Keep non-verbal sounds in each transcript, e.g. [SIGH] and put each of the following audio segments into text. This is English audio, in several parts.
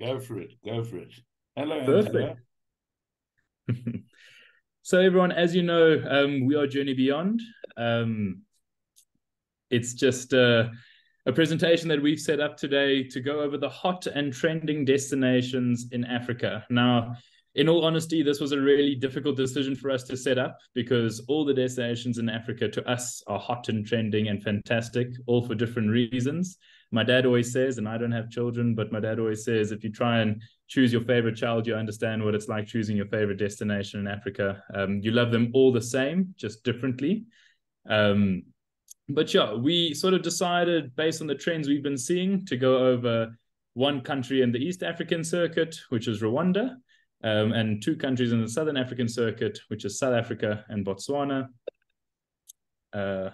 Go for it. Go for it. Hello, Perfect. [LAUGHS] so, everyone, as you know, um, we are Journey Beyond. Um, it's just uh, a presentation that we've set up today to go over the hot and trending destinations in Africa. Now, in all honesty, this was a really difficult decision for us to set up because all the destinations in Africa to us are hot and trending and fantastic, all for different reasons. My dad always says, and I don't have children, but my dad always says, if you try and choose your favorite child, you understand what it's like choosing your favorite destination in Africa. Um, you love them all the same, just differently. Um, but yeah, we sort of decided based on the trends we've been seeing to go over one country in the East African circuit, which is Rwanda um, and two countries in the Southern African circuit, which is South Africa and Botswana. Uh,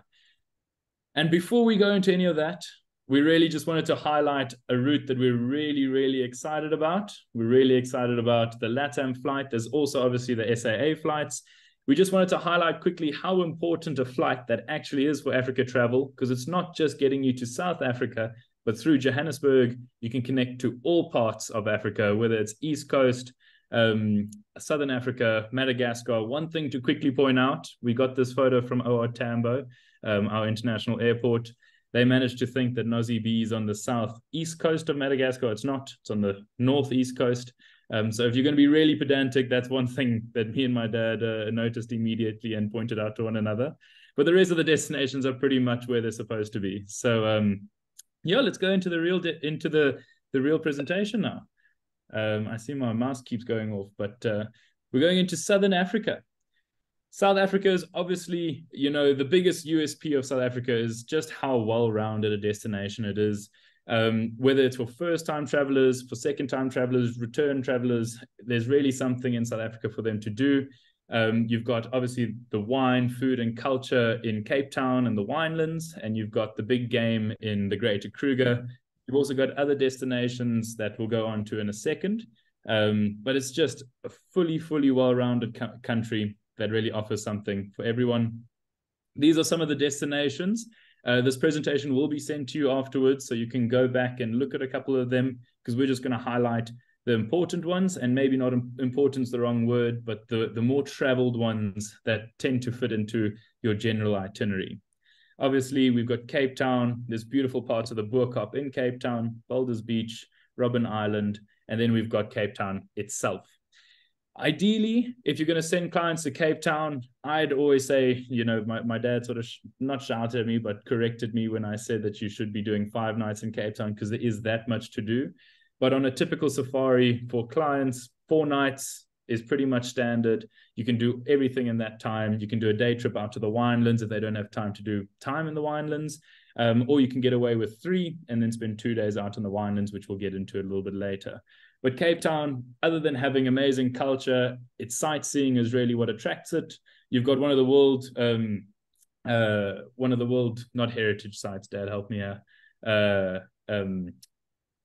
and before we go into any of that, we really just wanted to highlight a route that we're really, really excited about. We're really excited about the LATAM flight. There's also obviously the SAA flights. We just wanted to highlight quickly how important a flight that actually is for Africa travel, because it's not just getting you to South Africa, but through Johannesburg, you can connect to all parts of Africa, whether it's East Coast, um, Southern Africa, Madagascar. One thing to quickly point out we got this photo from OR Tambo, um, our international airport. They managed to think that Nosy Be is on the southeast coast of Madagascar. It's not, it's on the northeast coast. Um, so if you're going to be really pedantic, that's one thing that me and my dad uh, noticed immediately and pointed out to one another. But the rest of the destinations are pretty much where they're supposed to be. So um, yeah, let's go into the real into the the real presentation now. Um, I see my mouse keeps going off, but uh, we're going into Southern Africa. South Africa is obviously, you know, the biggest USP of South Africa is just how well-rounded a destination it is. Um, whether it's for first-time travelers, for second-time travelers, return travelers, there's really something in South Africa for them to do. Um, you've got obviously the wine, food, and culture in Cape Town and the winelands, and you've got the big game in the Greater Kruger, You've also got other destinations that we'll go on to in a second. Um, but it's just a fully, fully well-rounded co- country that really offers something for everyone. These are some of the destinations. Uh, this presentation will be sent to you afterwards, so you can go back and look at a couple of them because we're just going to highlight the important ones and maybe not important is the wrong word, but the, the more traveled ones that tend to fit into your general itinerary. Obviously, we've got Cape Town. There's beautiful parts of the Bo-Kaap in Cape Town, Boulders Beach, Robben Island, and then we've got Cape Town itself. Ideally, if you're going to send clients to Cape Town, I'd always say, you know, my, my dad sort of sh- not shouted at me, but corrected me when I said that you should be doing five nights in Cape Town because there is that much to do. But on a typical safari for clients, four nights is pretty much standard. You can do everything in that time. You can do a day trip out to the winelands if they don't have time to do time in the winelands. Um, or you can get away with three and then spend two days out in the winelands, which we'll get into a little bit later. But Cape Town, other than having amazing culture, its sightseeing is really what attracts it. You've got one of the world, um, uh, one of the world, not heritage sites, Dad, help me out, uh, um,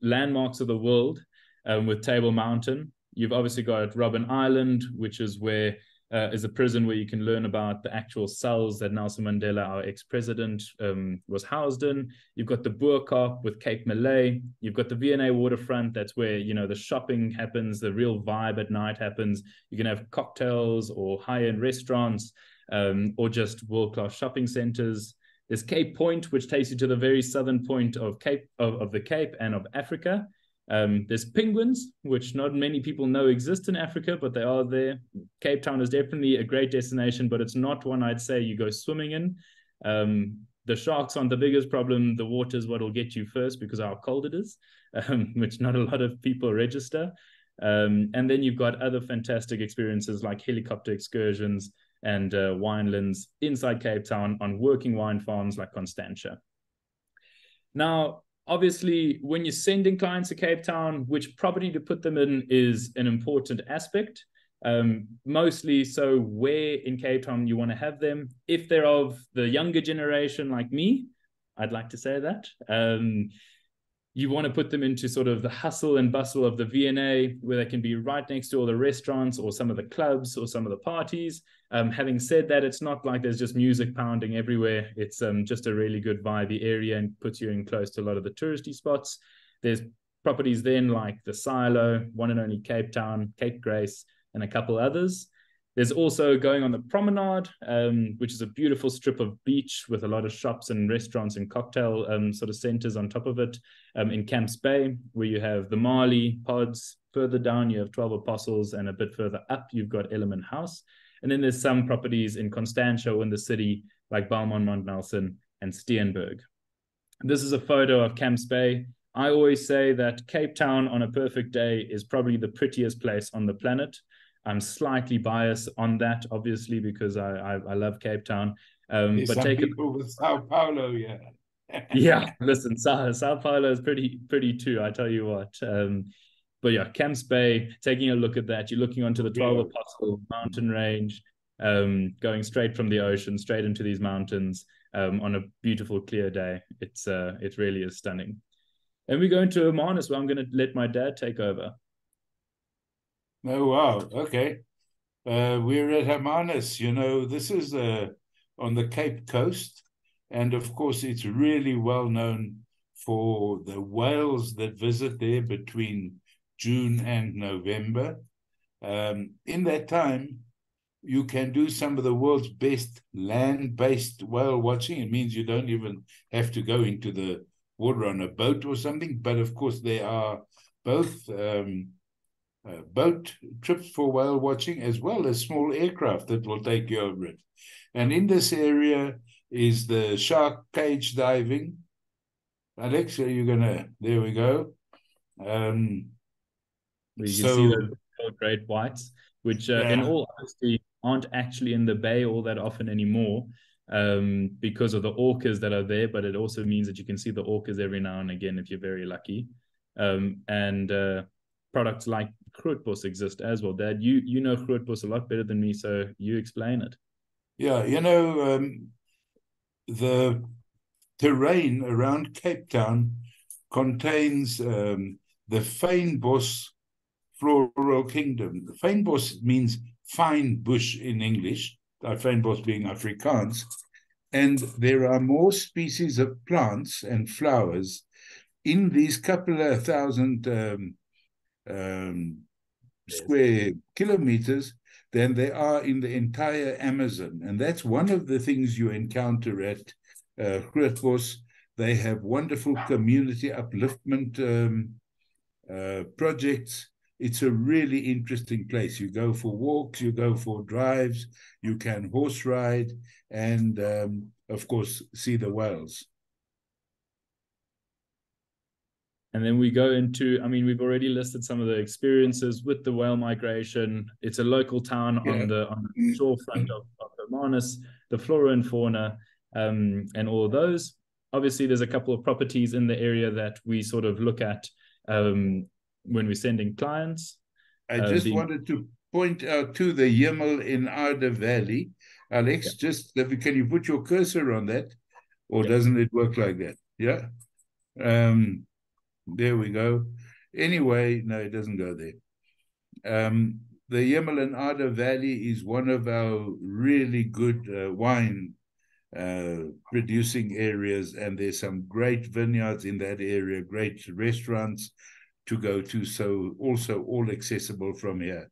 landmarks of the world um, with Table Mountain. You've obviously got Robben Island, which is where uh, is a prison where you can learn about the actual cells that Nelson Mandela, our ex-president, um, was housed in. You've got the Bo-Kaap with Cape Malay. You've got the V&A waterfront. That's where you know the shopping happens, the real vibe at night happens. You can have cocktails or high-end restaurants, um, or just world-class shopping centers. There's Cape Point, which takes you to the very southern point of Cape of, of the Cape and of Africa. Um, there's penguins, which not many people know exist in Africa, but they are there. Cape Town is definitely a great destination, but it's not one I'd say you go swimming in. Um, the sharks aren't the biggest problem. The water is what will get you first because how cold it is, [LAUGHS] um, which not a lot of people register. Um, and then you've got other fantastic experiences like helicopter excursions and uh, winelands inside Cape Town on working wine farms like Constantia. Now, obviously when you're sending clients to cape town which property to put them in is an important aspect. Um, mostly so where in cape town you want to have them. If they're of the younger generation like me i'd like to say that. Um, you want to put them into sort of the hustle and bustle of the V&A, where they can be right next to all the restaurants or some of the clubs or some of the parties. Um, having said that, it's not like there's just music pounding everywhere. It's um, just a really good vibey area and puts you in close to a lot of the touristy spots. There's properties then like the Silo, one and only Cape Town, Cape Grace, and a couple others. There's also going on the promenade, um, which is a beautiful strip of beach with a lot of shops and restaurants and cocktail um, sort of centers on top of it. Um, in Camps Bay, where you have the Marley pods. Further down, you have 12 Apostles, and a bit further up, you've got Ellerman House. And then there's some properties in Constantia in the city, like Belmond Mount Nelson and Steenberg. This is a photo of Camps Bay. I always say that Cape Town on a perfect day is probably the prettiest place on the planet. I'm slightly biased on that, obviously, because I I, I love Cape Town. Um, but take people it. with Sao Paulo, yeah. [LAUGHS] yeah, [LAUGHS] listen, Sao, Sao Paulo is pretty pretty too. I tell you what. Um, but yeah, Camps Bay. Taking a look at that, you're looking onto the Twelve Yeah. Apostle mountain range, um, going straight from the ocean straight into these mountains um, on a beautiful clear day. It's uh, it really is stunning. And we go into Oman as well. I'm going to let my dad take over. Oh, wow. Okay. Uh, we're at Hermanus. You know, this is uh, on the Cape Coast. And of course, it's really well known for the whales that visit there between June and November. Um, in that time, you can do some of the world's best land based whale watching. It means you don't even have to go into the water on a boat or something. But of course, there are both. Um, uh, boat trips for whale watching, as well as small aircraft that will take you over it. And in this area is the shark cage diving. Alex, are you gonna? There we go. Um, you can So- see little great whites, which uh, in all honesty aren't actually in the bay all that often anymore um, because of the orcas that are there. But it also means that you can see the orcas every now and again if you're very lucky. Um, and uh, products like Grootbos exist as well. Dad, you you know Grootbos a lot better than me, so you explain it. yeah, you know, um, the terrain around Cape Town contains um, the fynbos floral kingdom. The fynbos means fine bush in English, uh, fynbos being Afrikaans. And there are more species of plants and flowers in these couple of thousand um, um, square kilometers than there are in the entire Amazon. And that's one of the things you encounter at uh. They have wonderful community upliftment um, uh, projects. It's a really interesting place. You go for walks, you go for drives, you can horse ride, and um, of course, see the whales. And then we go into, I mean, we've already listed some of the experiences with the whale migration. It's a local town Yeah. on the on the shorefront of, of Hermanus, the flora and fauna, um, and all of those. Obviously, there's a couple of properties in the area that we sort of look at um, when we're sending clients. I Uh, just the- wanted to point out to the Hemel-en-Aarde Valley. Alex, just can you put your cursor on that, or Yeah. doesn't it work like that? Yeah. Um, there we go. Anyway, no, it doesn't go there. Um, the Hemel-en-Aarde Valley is one of our really good uh, wine uh, producing areas, and there's some great vineyards in that area, great restaurants to go to. So also all accessible from here.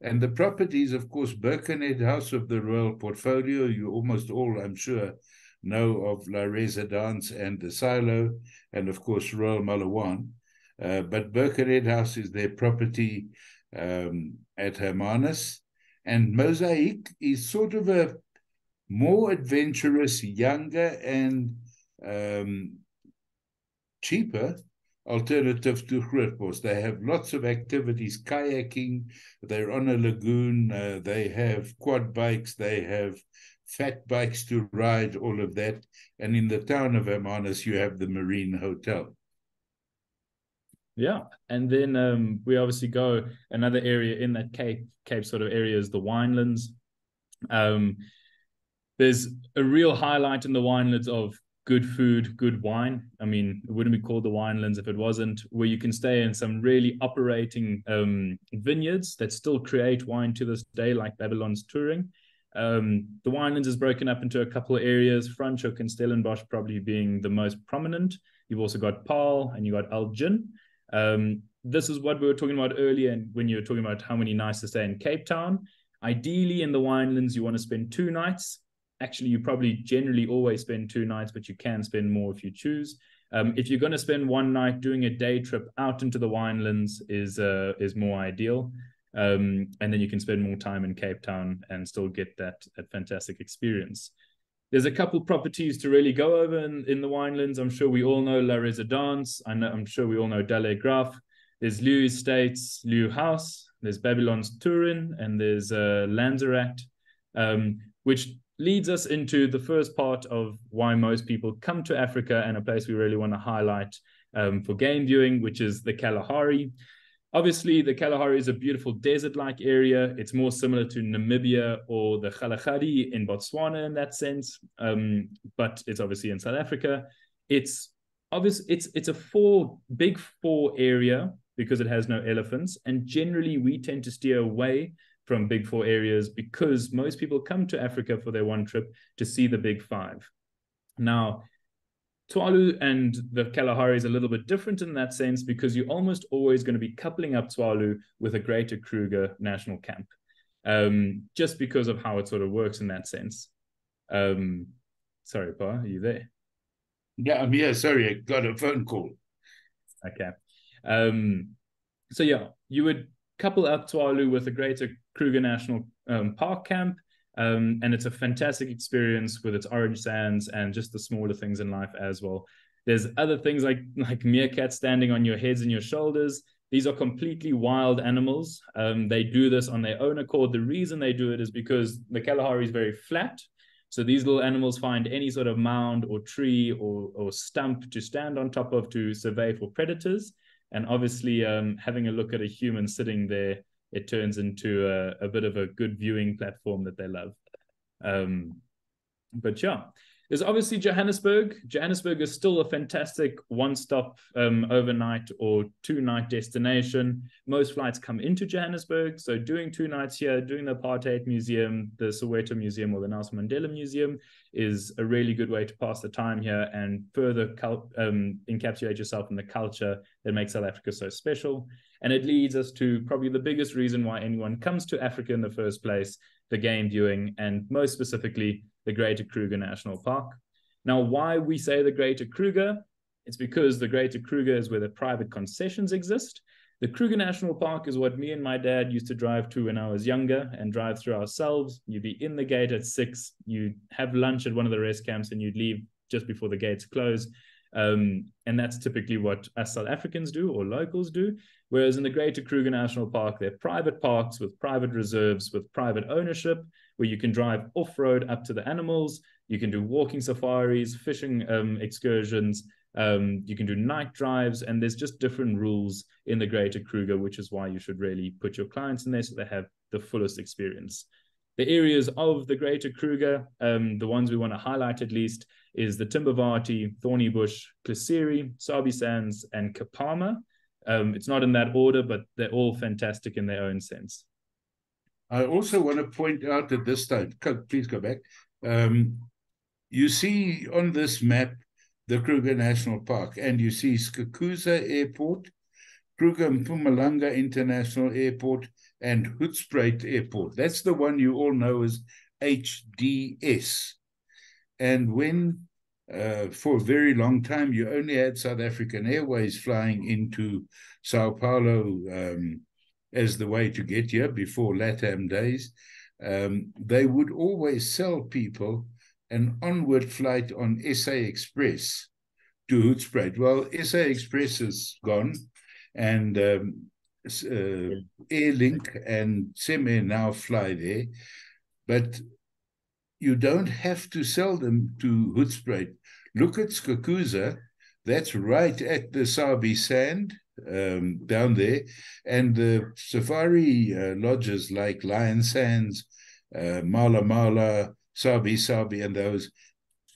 And the properties, of course, Birkenhead House of the Royal Portfolio. You almost all, I'm sure, know of La Residence and the Silo, and of course Royal Malewane. Uh, but Birkenhead House is their property um, at Hermanus, and Mosaic is sort of a more adventurous, younger, and um, cheaper alternative to Grootbos. They have lots of activities, kayaking, they're on a lagoon, uh, they have quad bikes, they have fat bikes to ride, all of that. And in the town of Hermanus, you have the Marine Hotel. Yeah, and then um, we obviously go another area in that Cape Cape sort of area is the winelands. Um, there's a real highlight in the winelands of good food, good wine. I mean, it wouldn't be called the winelands if it wasn't. Where you can stay in some really operating um, vineyards that still create wine to this day, like Babylonstoren. Um, the winelands is broken up into a couple of areas. Franschhoek and Stellenbosch probably being the most prominent. You've also got Paarl and you got Elgin. Um, this is what we were talking about earlier and when you were talking about how many nights to stay in Cape Town. Ideally, in the winelands, you want to spend two nights. Actually, you probably generally always spend two nights, but you can spend more if you choose. Um, if you're going to spend one night doing a day trip out into the winelands is uh, is more ideal, um, and then you can spend more time in Cape Town and still get that that fantastic experience. There's a couple properties to really go over in, in the winelands. I'm sure we all know La Residence. I know, I'm sure we all know Delaire Graff. There's Leeu Estates, Leeu House. There's Babylonstoren, and there's uh, um, which leads us into the first part of why most people come to Africa and a place we really want to highlight um, for game viewing, which is the Kalahari. Obviously, the Kalahari is a beautiful desert-like area. It's more similar to Namibia or the Kalahari in Botswana in that sense, um, but it's obviously in South Africa. It's obvious. It's it's a four big four area because it has no elephants, and generally we tend to steer away from big four areas because most people come to Africa for their one trip to see the big five. Now, Tswalu and the Kalahari is a little bit different in that sense because you're almost always going to be coupling up Tswalu with a greater Kruger national camp, um, just because of how it sort of works in that sense. Um, sorry, Pa, are you there? Yeah, I'm here. Sorry, I got a phone call. Okay. Um, so yeah, you would couple up Tswalu with a greater Kruger National um, Park camp. Um, and it's a fantastic experience with its orange sands and just the smaller things in life as well. There's other things like like meerkats standing on your heads and your shoulders. These are completely wild animals. Um, they do this on their own accord. The reason they do it is because the Kalahari is very flat. So these little animals find any sort of mound or tree or, or stump to stand on top of to survey for predators. And obviously, um, having a look at a human sitting there, it turns into a, a bit of a good viewing platform that they love. Um, but yeah, there's obviously Johannesburg. Johannesburg is still a fantastic one-stop um, overnight or two-night destination. Most flights come into Johannesburg, so doing two nights here, doing the Apartheid Museum, the Soweto Museum, or the Nelson Mandela Museum is a really good way to pass the time here and further um, encapsulate yourself in the culture that makes South Africa so special. And it leads us to probably the biggest reason why anyone comes to Africa in the first place: the game viewing, and most specifically the Greater Kruger National Park. Now, why we say the Greater Kruger? It's because the Greater Kruger is where the private concessions exist. The Kruger National Park is what me and my dad used to drive to when I was younger and drive through ourselves. You'd be in the gate at six, you'd have lunch at one of the rest camps, and you'd leave just before the gates close. Um, and that's typically what us South Africans do or locals do. Whereas in the Greater Kruger National Park, they're private parks with private reserves with private ownership where you can drive off road up to the animals. You can do walking safaris, fishing um, excursions. Um, you can do night drives, and there's just different rules in the Greater Kruger, which is why you should really put your clients in there so they have the fullest experience. The areas of the Greater Kruger, um, the ones we want to highlight at least, is the Timbavati, Thorny Bush, Klaserie, Sabi Sands, and Kapama. Um, it's not in that order, but they're all fantastic in their own sense. I also want to point out at this time, please go back. Um, you see on this map the Kruger National Park, and you see Skukuza Airport, Kruger Mpumalanga International Airport, and Hoedspruit Airport. That's the one you all know as HDS. And when, uh, for a very long time, you only had South African Airways flying into Sao Paulo, um, as the way to get here before LATAM days, um, they would always sell people an onward flight on SA Express to Hoedspruit. Well, SA Express is gone, and um, uh, Airlink and CemAir now fly there, but you don't have to sell them to Hoedspruit. Look at Skukuza, that's right at the Sabi Sand um, down there. And the safari uh, lodges like Lion Sands, uh, Mala Mala, Sabi Sabi, and those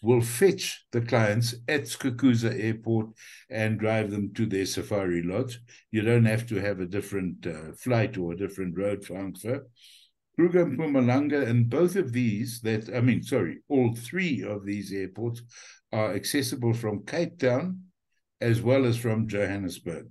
will fetch the clients at Skukuza Airport and drive them to their safari lodge. You don't have to have a different uh, flight or a different road transfer. Kruger and Mpumalanga, and both of these, that I mean, sorry, all three of these airports are accessible from Cape Town as well as from Johannesburg.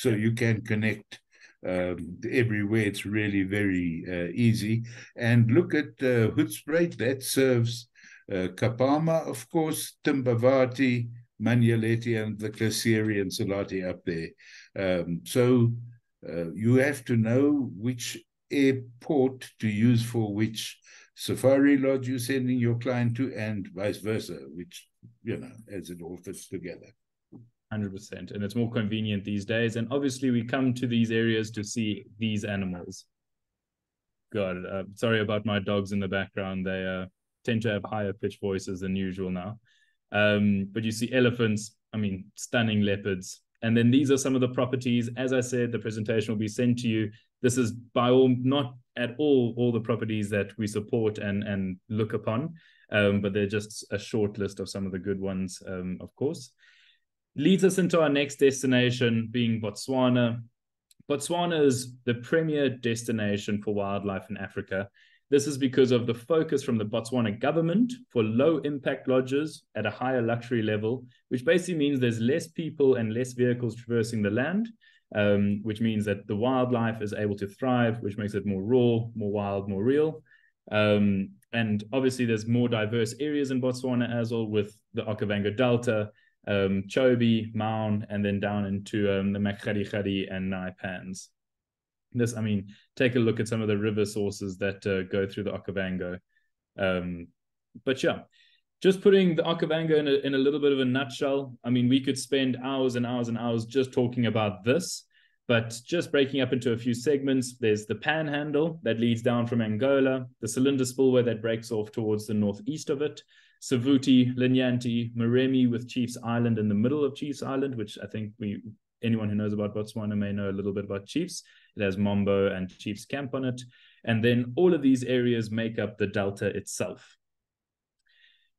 So you can connect um, everywhere. It's really very uh, easy. And look at uh, Hoedspruit, that serves uh, Kapama, of course, Timbavati, Manyeleti, and the Kasiri and Salati up there. Um, so uh, you have to know which airport to use for which safari lodge you're sending your client to, and vice versa, which, you know, as it all fits together. 100% and it's more convenient these days. And obviously we come to these areas to see these animals. God uh, sorry about my dogs in the background. They uh, tend to have higher pitch voices than usual now. Um, but you see elephants i mean stunning leopards. And then these are some of the properties. As i said the presentation will be sent to you. This is by all not at all all the properties that we support and and look upon. Um, but they're just a short list of some of the good ones um, of course leads us into our next destination being Botswana. Botswana is the premier destination for wildlife in Africa. This is because of the focus from the Botswana government for low impact lodges at a higher luxury level, which basically means there's less people and less vehicles traversing the land, um, which means that the wildlife is able to thrive, which makes it more raw, more wild, more real. Um, and obviously, there's more diverse areas in Botswana as well, with the Okavango Delta, um, Chobe, Maun, and then down into um, the Makgadikgadi and Nxai Pans. This, I mean, take a look at some of the river sources that uh, go through the Okavango. Um, but yeah, just putting the Okavango in a, in a little bit of a nutshell. I mean, we could spend hours and hours and hours just talking about this, but just breaking up into a few segments. There's the panhandle that leads down from Angola, the Selinda spillway that breaks off towards the northeast of it, Savuti, Linyanti, Moremi with Chiefs Island in the middle of Chiefs Island, which I think we anyone who knows about Botswana may know a little bit about Chiefs. It has Mombo and Chiefs Camp on it. And then all of these areas make up the Delta itself.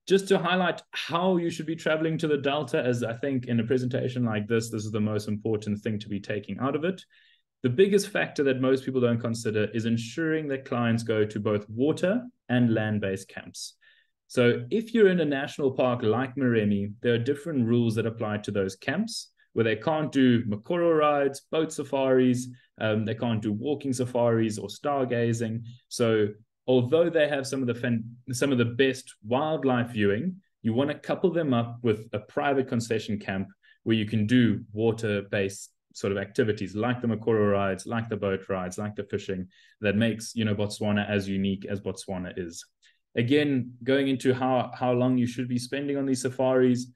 Just to highlight how you should be traveling to the Delta, as I think in a presentation like this, this is the most important thing to be taking out of it. The biggest factor that most people don't consider is ensuring that clients go to both water and land based camps. So if you're in a national park like Moremi, there are different rules that apply to those camps where they can't do mokoro rides, boat safaris, um, they can't do walking safaris or stargazing. So although they have some of the some of the best wildlife viewing, you want to couple them up with a private concession camp where you can do water-based sort of activities like the mokoro rides, like the boat rides, like the fishing that makes you know Botswana as unique as Botswana is again, going into how how long you should be spending on these safaris,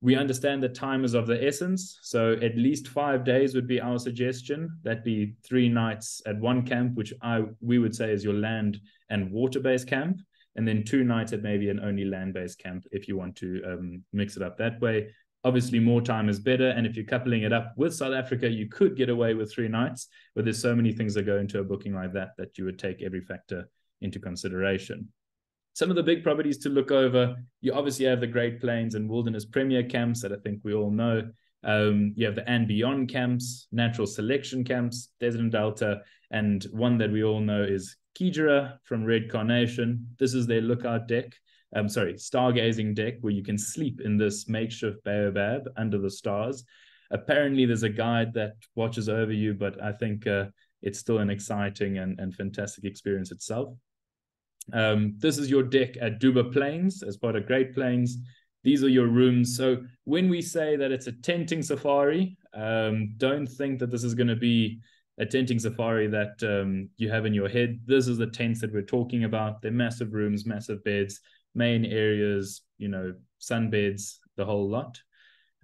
we understand that time is of the essence. So at least five days would be our suggestion. That'd be three nights at one camp, which I we would say is your land and water-based camp, and then two nights at maybe an only land-based camp if you want to um, mix it up that way. Obviously, more time is better, and if you're coupling it up with South Africa, you could get away with three nights. But there's so many things that go into a booking like that that you would take every factor into consideration some of the big properties to look over. You obviously have the Great Plains and Wilderness Premier camps that I think we all know. Um, you have the and beyond camps, natural selection camps, Desert and Delta, and one that we all know is Xigera from Red Carnation. This is their lookout deck. I'm um, sorry, stargazing deck where you can sleep in this makeshift baobab under the stars. Apparently, there's a guide that watches over you, but I think uh, it's still an exciting and, and fantastic experience itself. Um, this is your deck at Duba Plains as part of Great Plains. These are your rooms. So when we say that it's a tenting safari, um, don't think that this is going to be a tenting safari that um, you have in your head. This is the tents that we're talking about. They're massive rooms, massive beds, main areas, you know, sunbeds, the whole lot.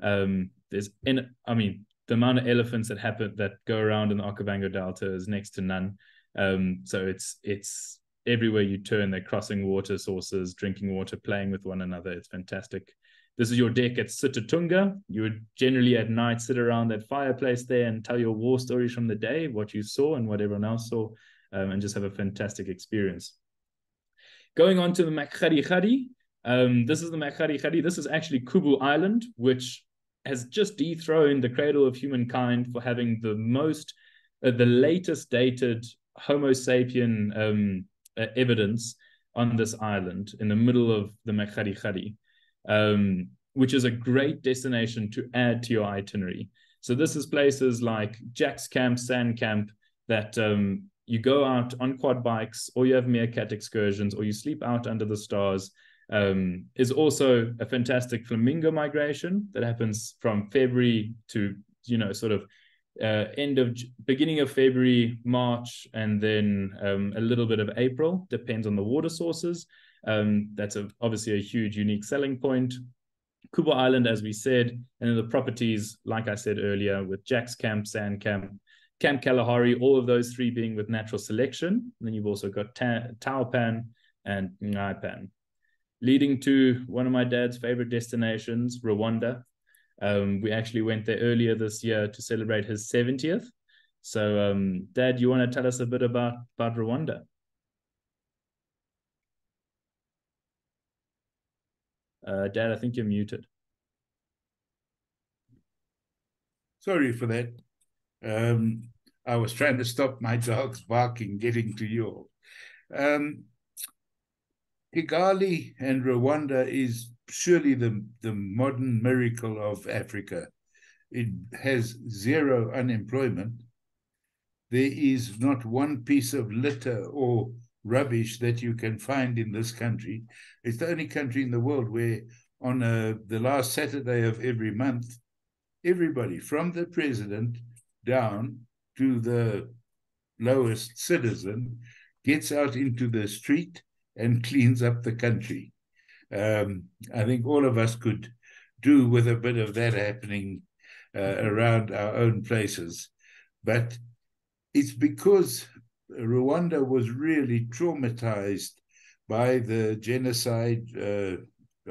Um, there's, in, I mean, the amount of elephants that happen that go around in the Okavango Delta is next to none. Um, so it's it's everywhere you turn, they're crossing water sources, drinking water, playing with one another. It's fantastic. This is your deck at Sitatunga. You would generally at night sit around that fireplace there and tell your war stories from the day, what you saw and what everyone else saw, um, and just have a fantastic experience. Going on to the Makgadikgadi. Um, this is the Makgadikgadi. This is actually Kubu Island, which has just dethroned the cradle of humankind for having the most, uh, the latest dated Homo sapien um, uh, evidence on this island in the middle of the Makgadikgadi, um, which is a great destination to add to your itinerary. So this is places like Jack's Camp, San Camp, that um, you go out on quad bikes, or you have meerkat excursions, or you sleep out under the stars. Um, is also a fantastic flamingo migration that happens from February to you know sort of uh, end of beginning of February, March, and then um, a little bit of April. Depends on the water sources. Um, that's a, obviously a huge, unique selling point. Kubu Island, as we said, and then the properties, like I said earlier, with Jack's Camp, San Camp, Camp Kalahari, all of those three being with natural selection. And then you've also got Ta- Taupan and Nxai Pan, leading to one of my dad's favorite destinations, Rwanda. Um, we actually went there earlier this year to celebrate his 70th. So, um, Dad, you want to tell us a bit about, about Rwanda? Uh, Dad, I think you're muted. Sorry for that. Um, I was trying to stop my dogs barking, getting to you. all. Um, Kigali and Rwanda is surely the, the modern miracle of Africa. It has zero unemployment. There is not one piece of litter or rubbish that you can find in this country. It's the only country in the world where, on a, the last Saturday of every month, everybody from the president down to the lowest citizen gets out into the street and cleans up the country. Um, I think all of us could do with a bit of that happening uh, around our own places. But it's because Rwanda was really traumatized by the genocide. Uh,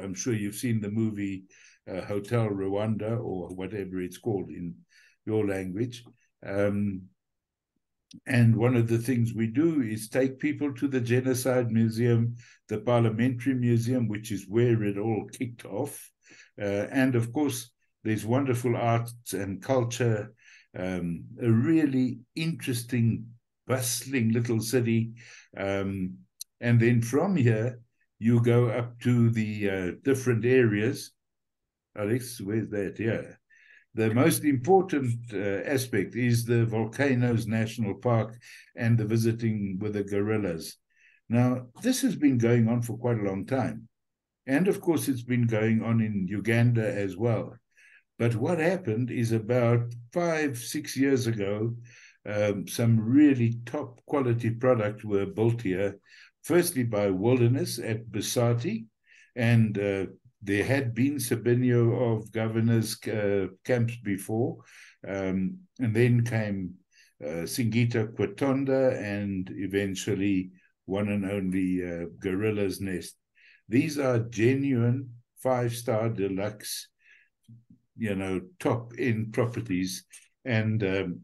I'm sure you've seen the movie uh, Hotel Rwanda or whatever it's called in your language. Um, and one of the things we do is take people to the Genocide Museum, the Parliamentary Museum, which is where it all kicked off. Uh, and of course, there's wonderful arts and culture, um, a really interesting, bustling little city. Um, and then from here, you go up to the uh, different areas. Alex, where's that? Yeah the most important uh, aspect is the Volcanoes National Park and the visiting with the gorillas. Now, this has been going on for quite a long time. And of course, it's been going on in Uganda as well. But what happened is about five, six years ago, um, some really top quality products were built here, firstly by Wilderness at Bisate, and uh, there had been Sabinyo of governors' uh, camps before, um, and then came uh, Singita Kwitonda and eventually one and only uh, Gorilla's Nest. These are genuine five star deluxe, you know, top end properties and um,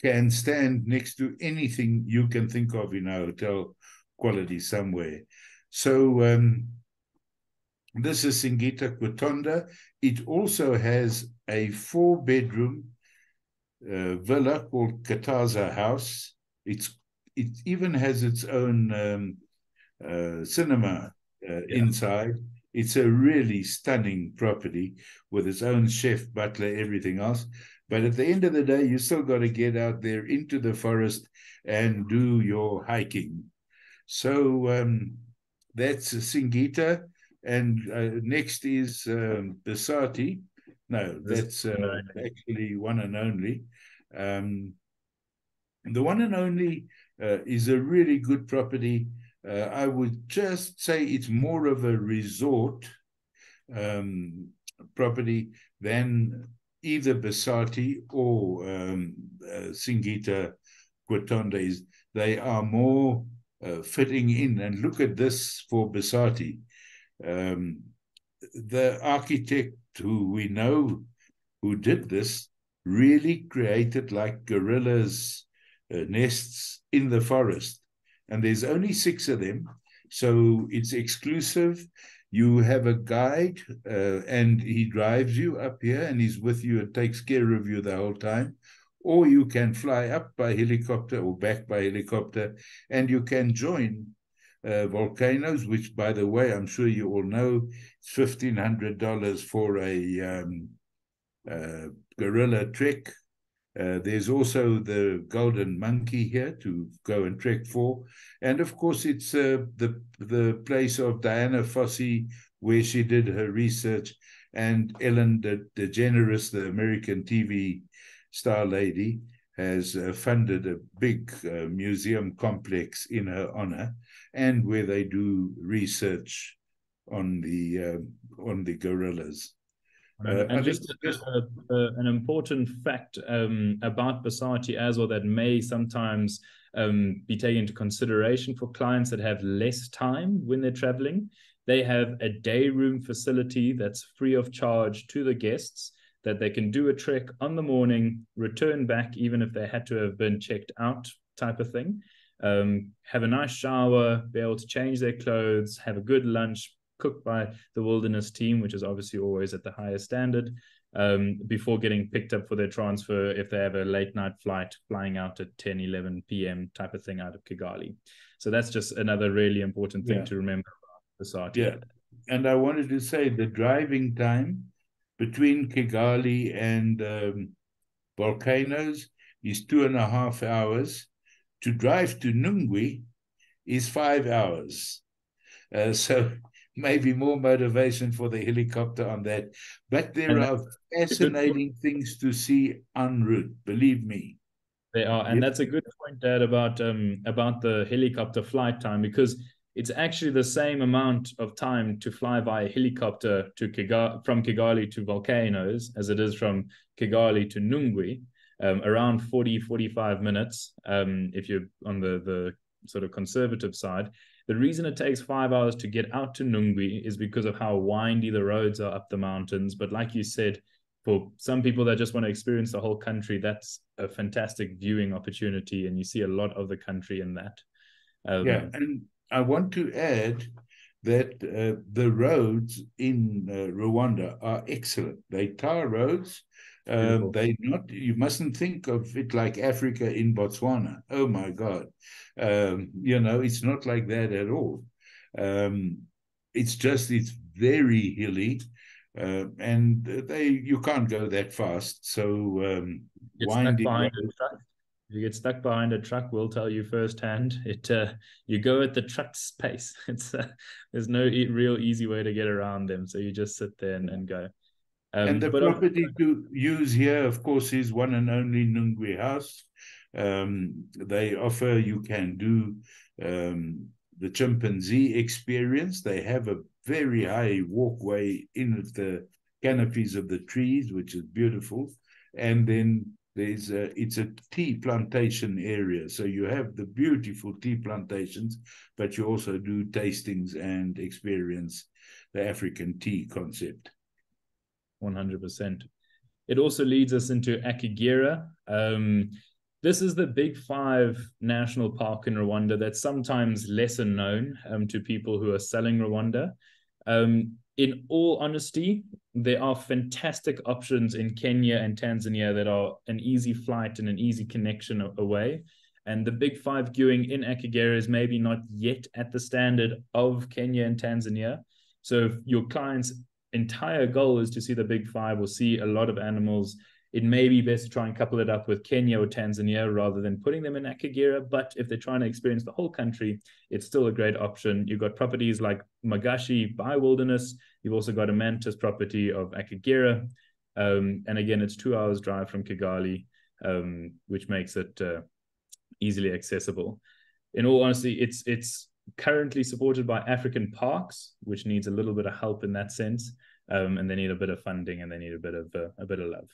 can stand next to anything you can think of in a hotel quality somewhere. So, um, this is Singita Kwitonda. It also has a four bedroom uh, villa called Kataza House. It's it even has its own um, uh, cinema uh, yeah. inside. It's a really stunning property with its own chef, butler, everything else. But at the end of the day, you still got to get out there into the forest and do your hiking. So um, that's Singita. And uh, next is um, Bisate. No, that's uh, actually one and only. Um, the one and only uh, is a really good property. Uh, I would just say it's more of a resort um, property than either Bisate or um, uh, Singita Kwitonda is. They are more uh, fitting in. And look at this for Bisate. Um, the architect who we know who did this really created like gorillas uh, nests in the forest. And there's only six of them so it's exclusive. You have a guide uh, and he drives you up here and he's with you and takes care of you the whole time. Or you can fly up by helicopter or back by helicopter and you can join uh, volcanoes, which, by the way, I'm sure you all know, it's fifteen hundred dollars for a um, uh, gorilla trek. Uh, there's also the golden monkey here to go and trek for, and of course it's uh, the the place of Diana Fossey where she did her research, and Ellen De- DeGeneres, the American TV star lady, has uh, funded a big uh, museum complex in her honor, and where they do research on the uh, on the gorillas. Uh, and just, just a, a, an important fact um, about Bisate as well that may sometimes um, be taken into consideration for clients that have less time when they're traveling. They have a day room facility that's free of charge to the guests that they can do a trek on the morning, return back, even if they had to have been checked out, type of thing. Um, have a nice shower, be able to change their clothes, have a good lunch, cooked by the wilderness team, which is obviously always at the highest standard, um, before getting picked up for their transfer if they have a late night flight flying out at 10, 11 p.m. type of thing out of Kigali. So that's just another really important thing yeah. to remember about the Yeah. And I wanted to say the driving time between Kigali and um, volcanoes is two and a half hours. To drive to Nyungwe is five hours. Uh, so [LAUGHS] maybe more motivation for the helicopter on that. But there and are fascinating things to see en route, believe me. They are, and that's a good point, Dad, about um about the helicopter flight time because it's actually the same amount of time to fly via helicopter to Kigali from Kigali to volcanoes as it is from Kigali to Nyungwe, um, around 40, 45 minutes um, if you're on the, the sort of conservative side. The reason it takes five hours to get out to Nyungwe is because of how windy the roads are up the mountains. But like you said, for some people that just want to experience the whole country, that's a fantastic viewing opportunity, and you see a lot of the country in that. Um, yeah, and I want to add that uh, the roads in uh, Rwanda are excellent. They tar roads. Um, they not. You mustn't think of it like Africa in Botswana. Oh my God, um, you know it's not like that at all. Um, it's just it's very hilly, uh, and they you can't go that fast. So um, winding. If you get stuck behind a truck, we'll tell you firsthand. [LAUGHS] It uh, you go at the truck's pace. [LAUGHS] It's uh, there's no e- real easy way to get around them, so you just sit there and, and go. Um, and the property to use here, of course, is one and only Nyungwe House. Um, they offer you can do um, the chimpanzee experience. They have a very high walkway in the canopies of the trees, which is beautiful. And then there's a, it's a tea plantation area. So you have the beautiful tea plantations, but you also do tastings and experience the African tea concept. 100%. It also leads us into Akagera. Um, this is the big five national park in Rwanda that's sometimes lesser known um, to people who are selling Rwanda. Um, in all honesty, there are fantastic options in Kenya and Tanzania that are an easy flight and an easy connection away. And the big five viewing in Akagera is maybe not yet at the standard of Kenya and Tanzania. So if your clients entire goal is to see the big five or see a lot of animals, it may be best to try and couple it up with Kenya or Tanzania rather than putting them in Akagera. But if they're trying to experience the whole country, it's still a great option. You've got properties like Magashi by Wilderness. You've also got a Mantis property of Akagera. Um, and again, it's two hours drive from Kigali, um, which makes it uh, easily accessible. In all honesty, it's it's currently supported by African Parks, which needs a little bit of help in that sense, um, and they need a bit of funding and they need a bit of uh, a bit of love.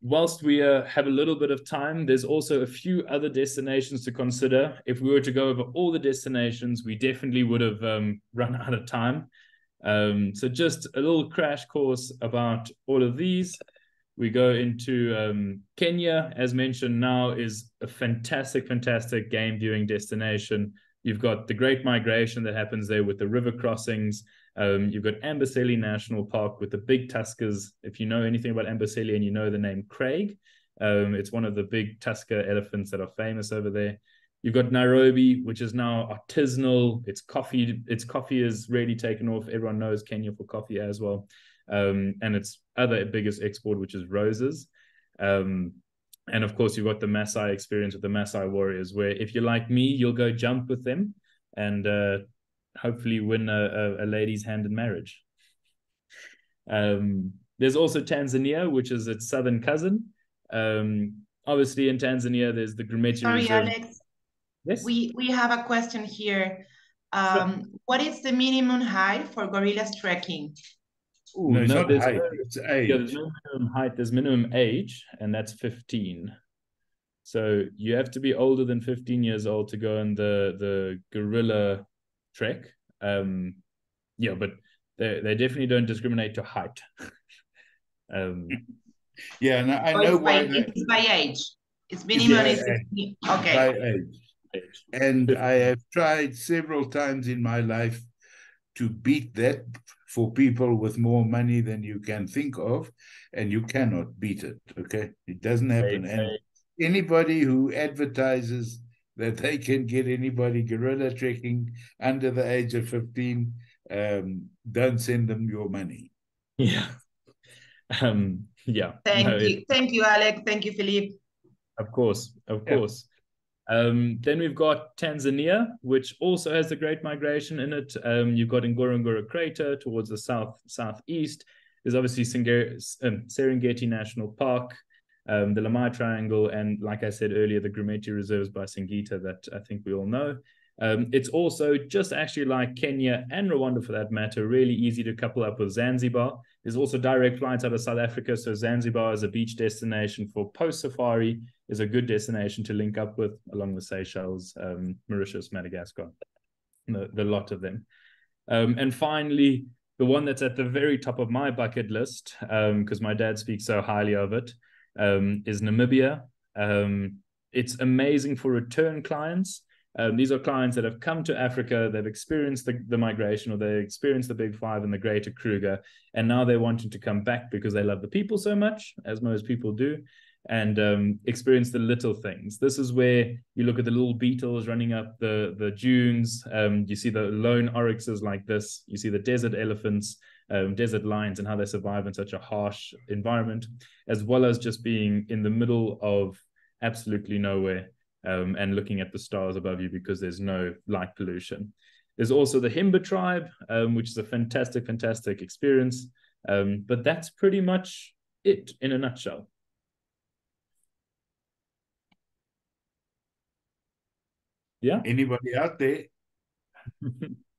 Whilst we uh, have a little bit of time, there's also a few other destinations to consider. If we were to go over all the destinations, we definitely would have um, run [LAUGHS] out of time. Um, so just a little crash course about all of these. We go into um, Kenya, as mentioned now, is a fantastic, fantastic game viewing destination. You've got the Great Migration that happens there with the river crossings. Um, you've got Amboseli National Park with the big tuskers. If you know anything about Amboseli and you know the name Craig, um, it's one of the big tusker elephants that are famous over there. You've got Nairobi, which is now artisanal. It's coffee. Its coffee is really taken off. Everyone knows Kenya for coffee as well. um, and its other biggest export, which is roses. Um, and of course, you've got the Maasai experience with the Maasai warriors, where if you're like me, you'll go jump with them and uh, hopefully win a, a, a, lady's hand in marriage. Um, there's also Tanzania, which is its southern cousin. Um, obviously, in Tanzania, there's the Grumeti Sorry, Reserve. Alex. Yes. We we have a question here. Um, sure. What is the minimum height for gorillas trekking? Ooh, no, it's no, not height, no, it's age. Yeah, there's no minimum height, there's minimum age, and that's 15. So you have to be older than 15 years old to go on the the gorilla trek. Um, yeah, but they they definitely don't discriminate to height. [LAUGHS] um, yeah, and I, know why. By, it's by age. It's minimum yeah, is okay. By age. And I have tried several times in my life to beat that for people with more money than you can think of, and you cannot beat it. Okay, it doesn't happen. Right, and right. anybody who advertises that they can get anybody gorilla trekking under the age of fifteen, um, don't send them your money. [LAUGHS] Yeah. Um, yeah. Thank no, you, it, thank you, Alex. Thank you, Philippe. Of course, of yeah. course. Um, then we've got Tanzania, which also has the Great Migration in it. Um, you've got Ngorongoro Crater towards the south southeast. There's obviously um, Serengeti National Park, um, the Lamai Triangle, and like I said earlier, the Grumeti Reserves by Singita that I think we all know. Um, it's also just actually like Kenya and Rwanda for that matter, really easy to couple up with Zanzibar. There's also direct flights out of South Africa. So Zanzibar is a beach destination for post safari, is a good destination to link up with along the Seychelles, um, Mauritius, Madagascar, the, the lot of them. Um, and finally, the one that's at the very top of my bucket list, because um, my dad speaks so highly of it, um, is Namibia. Um, it's amazing for return clients um, these are clients that have come to Africa, they've experienced the, the migration or they experienced the Big Five and the Greater Kruger, and now they're wanting to come back because they love the people so much, as most people do, and um, experience the little things. This is where you look at the little beetles running up the, the dunes. Um, you see the lone oryxes like this. You see the desert elephants, um, desert lions, and how they survive in such a harsh environment, as well as just being in the middle of absolutely nowhere um, and looking at the stars above you because there's no light pollution. There's also the Himba tribe, um, which is a fantastic, fantastic experience. Um, but that's pretty much it in a nutshell. Yeah. Anybody out there? [LAUGHS]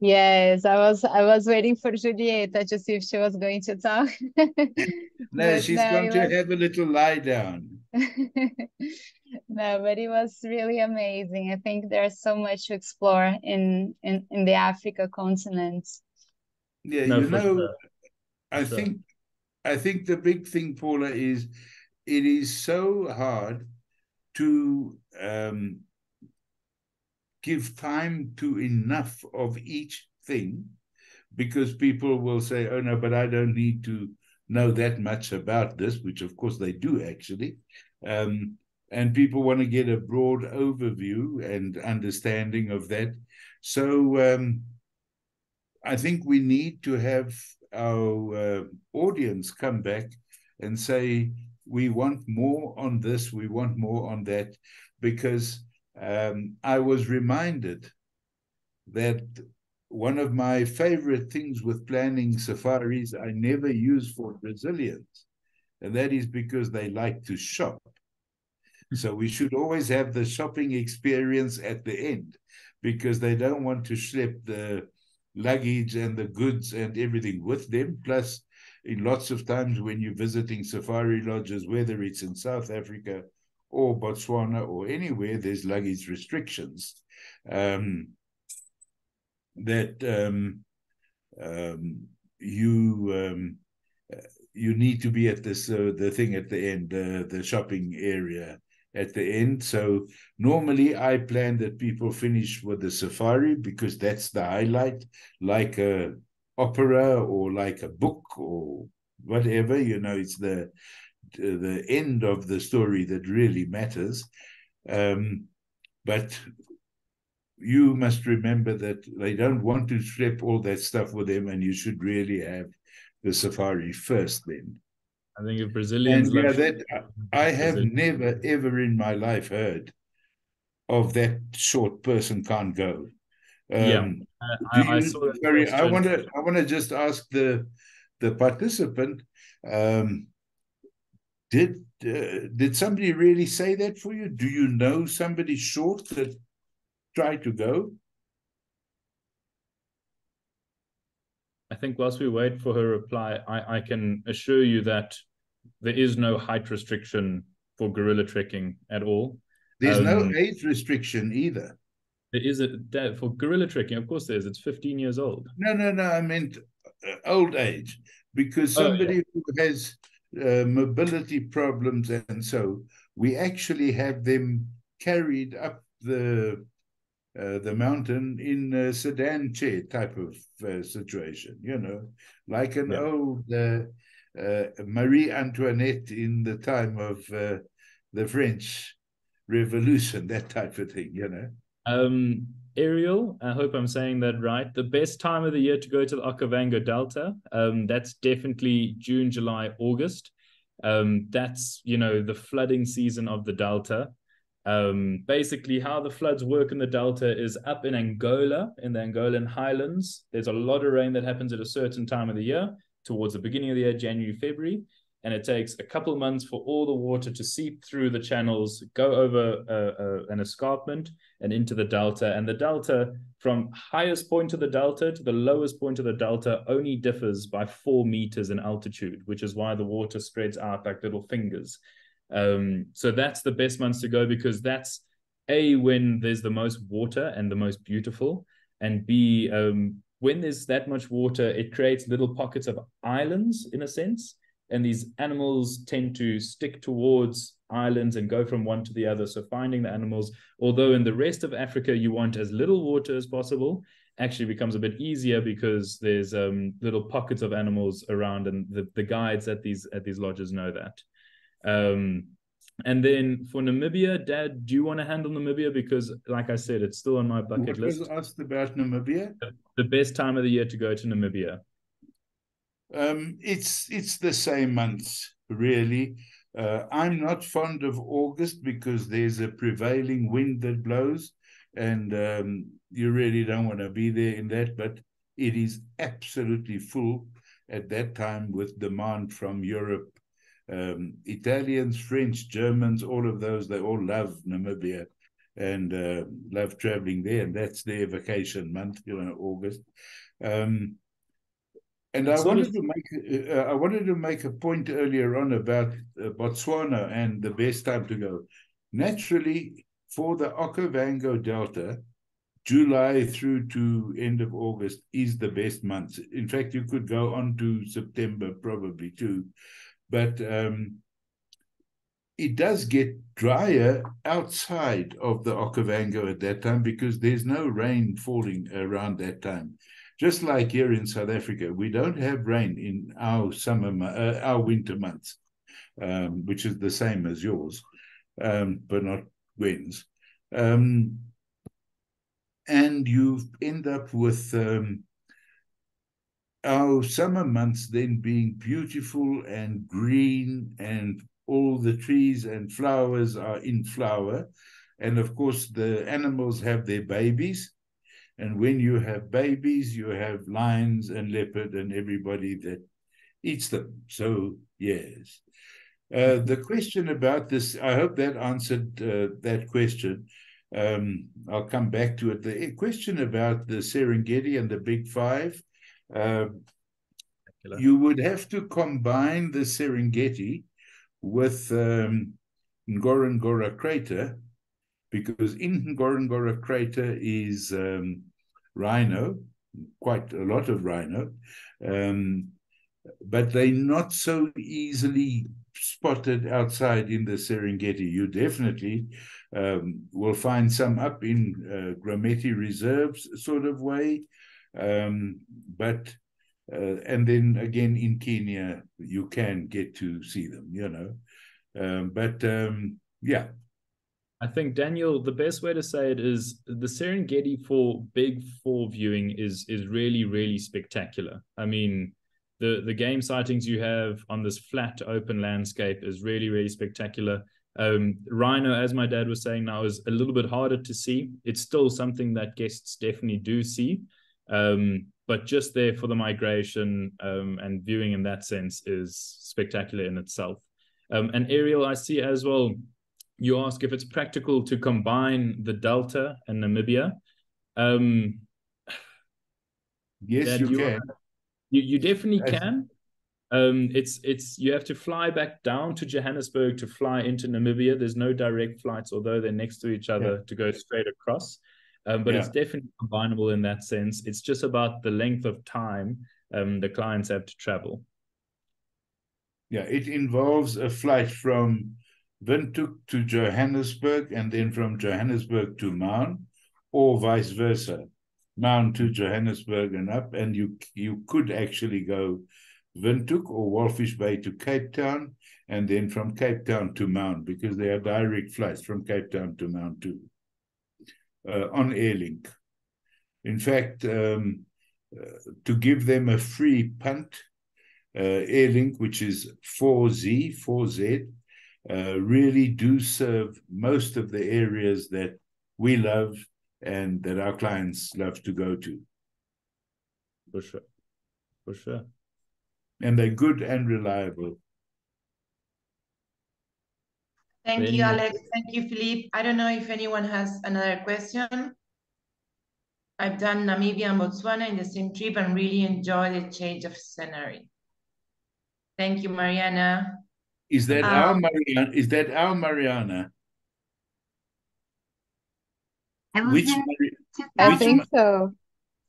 Yes, I was I was waiting for Julieta to see if she was going to talk. [LAUGHS] no, she's no, going to was... have a little lie down. [LAUGHS] no, but it was really amazing. I think there's so much to explore in in, in the Africa continent. Yeah, no, you know, sure. I sure. think I think the big thing, Paula, is it is so hard to um, give time to enough of each thing because people will say, oh no, but I don't need to know that much about this, which of course they do actually. Um, and people want to get a broad overview and understanding of that. So um, I think we need to have our uh, audience come back and say, we want more on this, we want more on that, because um, I was reminded that one of my favorite things with planning safaris I never use for Brazilians, and that is because they like to shop. So we should always have the shopping experience at the end because they don't want to slip the luggage and the goods and everything with them. Plus, lots of times when you're visiting safari lodges, whether it's in South Africa or Botswana or anywhere, there's luggage restrictions um, that um, um, you um, you need to be at this uh, the thing at the end, uh, the shopping area at the end. So normally I plan that people finish with the safari because that's the highlight, like a opera or like a book or whatever. You know, it's the the end of the story that really matters. Um, but you must remember that they don't want to schlep all that stuff with them, and you should really have the safari first then. I think if Brazilians. And, yeah, that I have never ever in my life heard of that short person can't go. Um, yeah, I, I, you, I want to I want to just ask the the participant. Um, did uh, did somebody really say that for you? Do you know somebody short that tried to go? I think whilst we wait for her reply, I, I can assure you that there is no height restriction for gorilla trekking at all. There's um, no age restriction either. There is a for gorilla trekking. Of course, there's. It's 15 years old. No, no, no. I meant uh, old age because somebody oh, yeah. who has uh, mobility problems and so we actually have them carried up the uh, the mountain in a sedan chair type of uh, situation, you know, like an yeah. old uh, uh, Marie Antoinette in the time of uh, the French Revolution, [LAUGHS] that type of thing, you know. Um, Ariel, I hope I'm saying that right. The best time of the year to go to the Okavango Delta, um, that's definitely June, July, August. Um, that's you know the flooding season of the Delta. Um, basically, how the floods work in the Delta is up in Angola, in the Angolan highlands. There's a lot of rain that happens at a certain time of the year, towards the beginning of the year, January, February and it takes a couple months for all the water to seep through the channels, go over uh, uh, an escarpment and into the delta. And the delta, from highest point of the delta to the lowest point of the delta, only differs by four meters in altitude, which is why the water spreads out like little fingers. Um, so that's the best months to go because that's a when there's the most water and the most beautiful, and b um, when there's that much water, it creates little pockets of islands in a sense and these animals tend to stick towards islands and go from one to the other. So finding the animals, although in the rest of Africa you want as little water as possible, actually becomes a bit easier because there's um, little pockets of animals around, and the, the guides at these at these lodges know that. Um, and then for Namibia, Dad, do you want to handle Namibia? Because, like I said, it's still on my bucket what list. asked about Namibia. The best time of the year to go to Namibia. Um, it's it's the same months really. Uh, I'm not fond of August because there's a prevailing wind that blows, and um, you really don't want to be there in that. But it is absolutely full at that time with demand from Europe. Um, Italians, French, Germans, all of those, they all love Namibia and uh, love traveling there, and that's their vacation month, you know, August. Um, and I wanted to make uh, I wanted to make a point earlier on about uh, Botswana and the best time to go. Naturally, for the Okavango Delta, July through to end of August is the best months. In fact, you could go on to September probably too, but um, it does get drier outside of the Okavango at that time because there's no rain falling around that time just like here in South Africa, we don't have rain in our summer, uh, our winter months, um, which is the same as yours, um, but not winds. Um, and you end up with um, our summer months then being beautiful and green, and all the trees and flowers are in flower. And of course, the animals have their babies and when you have babies, you have lions and leopard and everybody that eats them. So, yes. Uh, the question about this, I hope that answered uh, that question. Um, I'll come back to it. The question about the Serengeti and the Big Five, uh, you would have to combine the Serengeti with um, Ngorongoro crater because in Ngorongoro crater is um, rhino, quite a lot of rhino, um, but they're not so easily spotted outside in the Serengeti. You definitely um, will find some up in uh, reserves sort of way, um, but uh, and then again in Kenya you can get to see them, you know. Um, but um, yeah, I think Daniel, the best way to say it is the Serengeti for big four viewing is is really really spectacular. I mean, the the game sightings you have on this flat open landscape is really really spectacular. Um, rhino, as my dad was saying now, is a little bit harder to see. It's still something that guests definitely do see, um, but just there for the migration um, and viewing in that sense is spectacular in itself. Um, and Ariel, I see as well you ask if it's practical to combine the Delta and Namibia. Um, yes, you, you can. Are, you, you definitely can. Um, it's it's you have to fly back down to Johannesburg to fly into Namibia. There's no direct flights, although they're next to each other yeah. to go straight across. Um, but yeah. it's definitely combinable in that sense. It's just about the length of time um, the clients have to travel. Yeah, it involves a flight from Windhoek to Johannesburg and then from Johannesburg to Maun, or vice versa, Maun to Johannesburg and up. And you you could actually go Windhoek or Walvis Bay to Cape Town, and then from Cape Town to Maun, because there are direct flights from Cape Town to Maun too, uh, on Airlink. In fact, um, uh, to give them a free punt, uh, Airlink, which is 4Z, 4Z, uh, really do serve most of the areas that we love and that our clients love to go to. For sure. For sure. And they're good and reliable. Thank you, Alex. Thank you, Philippe. I don't know if anyone has another question. I've done Namibia and Botswana in the same trip and really enjoy the change of scenery. Thank you, Mariana. Is that um, our Mariana? Is that our Mariana? I which, I think so.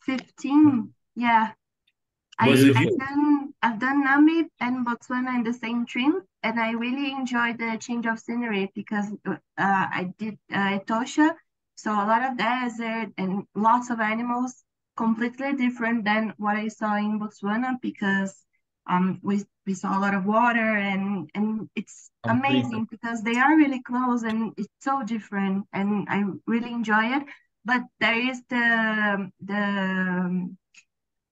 15, yeah. I, I've done I've done Namib and Botswana in the same trip, and I really enjoyed the change of scenery because uh, I did uh, Etosha, so a lot of desert and lots of animals, completely different than what I saw in Botswana because um, we we saw a lot of water and and it's amazing because they are really close and it's so different and I really enjoy it. But there is the the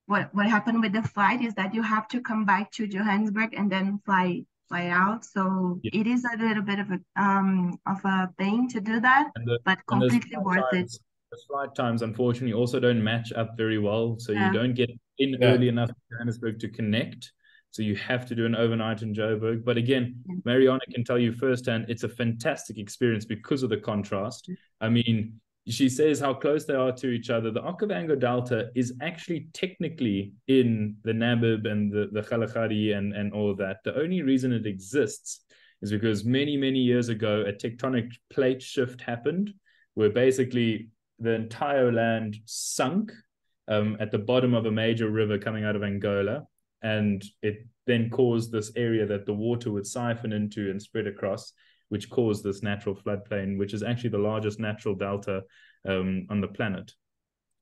what what happened with the flight is that you have to come back to Johannesburg and then fly fly out. So yeah. it is a little bit of a um of a pain to do that, the, but completely worth times, it. The flight times unfortunately also don't match up very well. So yeah. you don't get in yeah. early enough to Johannesburg to connect. So you have to do an overnight in Joburg. But again, Mariana can tell you firsthand, it's a fantastic experience because of the contrast. I mean, she says how close they are to each other. The Okavango Delta is actually technically in the Namib and the, the Kalahari and, and all of that. The only reason it exists is because many, many years ago, a tectonic plate shift happened where basically the entire land sunk um, at the bottom of a major river coming out of Angola and it then caused this area that the water would siphon into and spread across, which caused this natural floodplain, which is actually the largest natural delta um, on the planet.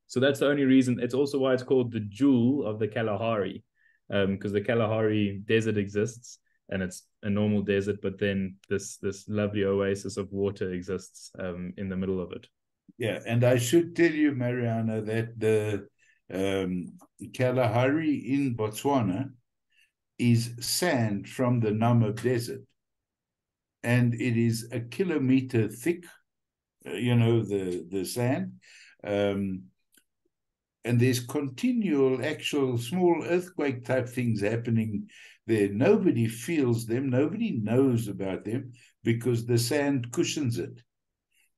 So that's the only reason. It's also why it's called the jewel of the Kalahari, because um, the Kalahari desert exists and it's a normal desert, but then this this lovely oasis of water exists um, in the middle of it. Yeah, and I should tell you, Mariana, that the um, Kalahari in Botswana is sand from the Namib Desert. And it is a kilometer thick, uh, you know, the, the sand. Um, and there's continual, actual small earthquake type things happening there. Nobody feels them, nobody knows about them because the sand cushions it.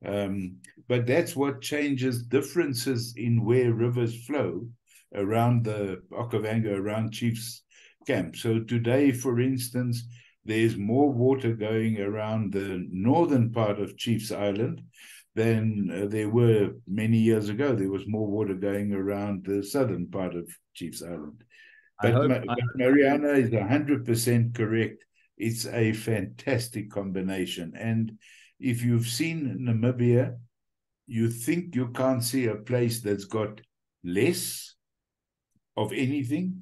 Um, but that's what changes differences in where rivers flow around the Okavango, around Chiefs Camp. So today, for instance, there's more water going around the northern part of Chiefs Island than uh, there were many years ago. There was more water going around the southern part of Chiefs Island. But, hope, Ma- but Mariana is 100% correct. It's a fantastic combination. And if you've seen Namibia, you think you can't see a place that's got less of anything,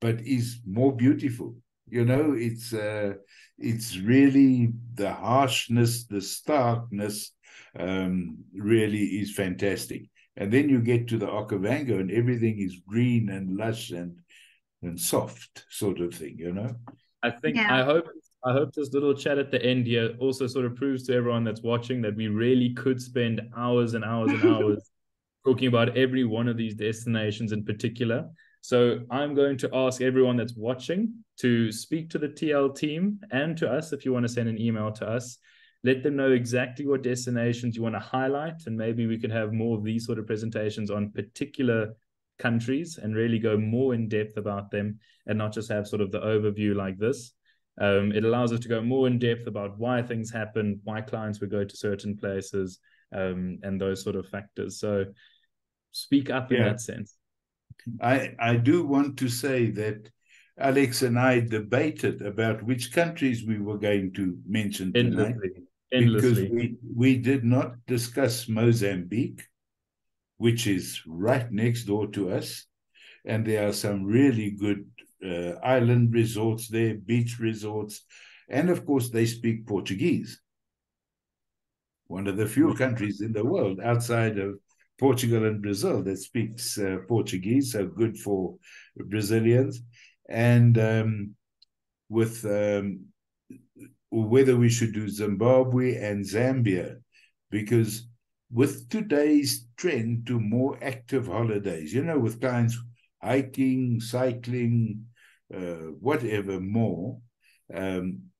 but is more beautiful. You know, it's uh, it's really the harshness, the starkness, um, really is fantastic. And then you get to the Okavango, and everything is green and lush and and soft, sort of thing. You know. I think yeah. I hope I hope this little chat at the end here also sort of proves to everyone that's watching that we really could spend hours and hours and [LAUGHS] hours talking about every one of these destinations in particular. So I'm going to ask everyone that's watching to speak to the TL team and to us if you want to send an email to us. Let them know exactly what destinations you want to highlight, and maybe we could have more of these sort of presentations on particular countries and really go more in depth about them and not just have sort of the overview like this. Um, it allows us to go more in depth about why things happen, why clients would go to certain places, um, and those sort of factors. So speak up in yeah. that sense. I, I do want to say that Alex and I debated about which countries we were going to mention tonight. Endlessly. Endlessly. Because we, we did not discuss Mozambique, which is right next door to us. And there are some really good uh, island resorts there, beach resorts. And of course, they speak Portuguese. One of the few countries in the world outside of Portugal and Brazil that speaks uh, Portuguese, so good for Brazilians. And um, with um, whether we should do Zimbabwe and Zambia, because with today's trend to more active holidays, you know, with clients hiking, cycling, whatever more, um,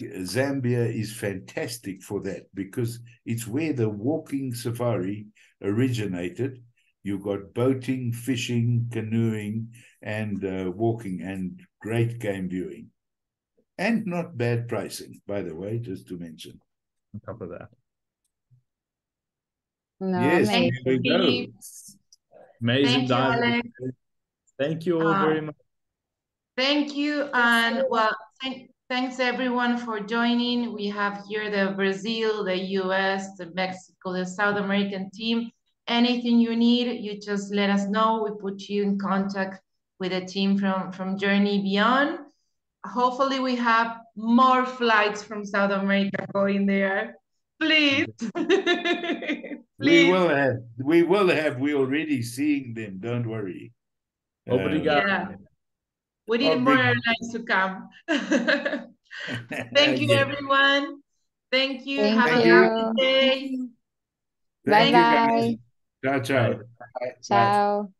Zambia is fantastic for that because it's where the walking safari originated. You've got boating, fishing, canoeing, and uh, walking, and great game viewing. And not bad pricing, by the way, just to mention. On top of that. No, yes, amazing. here we go. Amazing Thank you, Thank you all uh, very much. Thank you. And well, thank, thanks everyone for joining. We have here the Brazil, the US, the Mexico, the South American team. Anything you need, you just let us know. We put you in contact with a team from, from Journey Beyond. Hopefully we have more flights from South America going there. Please. [LAUGHS] [LAUGHS] Please. We will have. We will have. We're already seeing them. Don't worry. Obrigado. Yeah. We need more airlines to come. [LAUGHS] [LAUGHS] Thank you, everyone. Thank you. Thank Have you. a great day. Bye bye. Ciao, ciao. Ciao.